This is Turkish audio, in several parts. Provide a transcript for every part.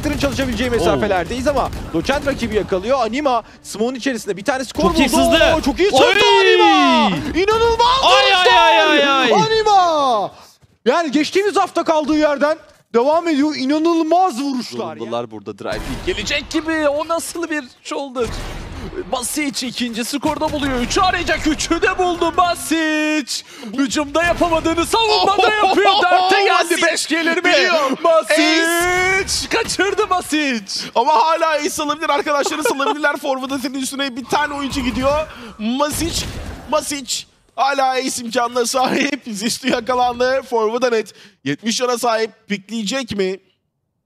Spectre'ın çalışabileceği mesafelerdeyiz ama Doçent rakibi yakalıyor. Anima Smoke'un içerisinde bir tane skor Çok iyi buldu. sızdı. Oo, Çok iyi sızdı Anima. İnanılmaz Ay, ay, ay, ay, ay. Anima. Yani geçtiğimiz hafta kaldığı yerden devam ediyor. İnanılmaz vuruşlar. ya. Zorundalar burada drive gelecek gibi. O nasıl bir shoulder? Basic ikinci skorda buluyor. Üçü arayacak. Üçü de buldu Basic. Hücumda yapamadığını savunmada yapıyor. Dörtte geldi. Beş gelir mi? Basic. Kaçırdı Basic. Ama hala ace alabilir arkadaşları salabilirler. Senin üstüne bir tane oyuncu gidiyor. Masic, Masic hala ace imkanına sahip. Ziştu yakalandı. Forward'a net. 70 yana sahip. Pikleyecek mi?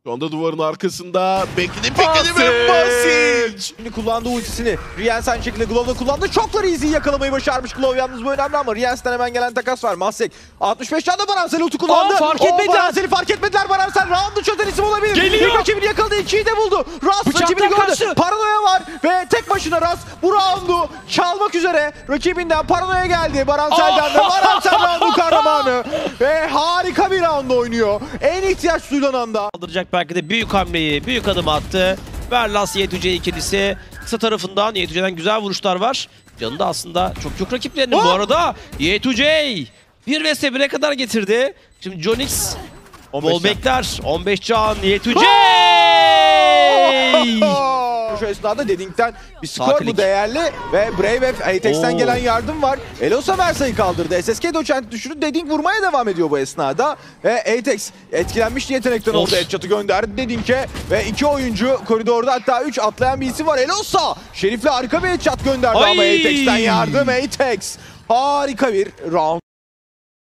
Şu anda duvarın arkasında bekledi bekledi ve Masic. Şimdi kullandığı ultisini Riens aynı şekilde Glove'da kullandı. Çokları easy yakalamayı başarmış Glove yalnız bu önemli ama Riens'ten hemen gelen takas var. Mahsek 65 canda Baransel ulti kullandı. Aa, fark etmediler. Baransel'i fark etmediler. Baransel round'u çözen isim olabilir. Geliyor. İlk rakibini yakaladı. ikiyi de buldu. Ras Bıçaktan rakibini gördü. Paranoya başına Ras bu round'u çalmak üzere. Rakibinden Paranoya geldi. Baransel'den de Baransel round'u kahramanı. Ve harika bir round oynuyor. En ihtiyaç duyulan anda. Kaldıracak belki de büyük hamleyi, büyük adım attı. Verlas Y2C ikilisi. Kısa tarafından Y2C'den güzel vuruşlar var. Canında aslında çok yok rakiplerinin bu Oh! arada. Y2C 1 vs 1'e kadar getirdi. Şimdi Jonix 15 bol can. bekler. 15 can Y2C. Esnada Deding'den bir skor bu değerli ve Brave Atex'ten gelen yardım var. Elosa Versa'yı kaldırdı. SSK Doçent düşürü. Deding vurmaya devam ediyor bu esnada. Ve Atex etkilenmişti yetenekten Of. orada headshot'ı gönderdi Deding'e. Ve iki oyuncu koridorda hatta üç atlayan bir isim var. Elosa Şerif'le harika bir headshot gönderdi Ay. ama Atex'ten yardım Atex. Harika bir round.